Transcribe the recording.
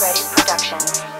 Ready Productions.